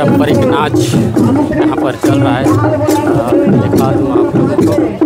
पारंपरिक नाच यहाँ पर चल रहा है। दिखा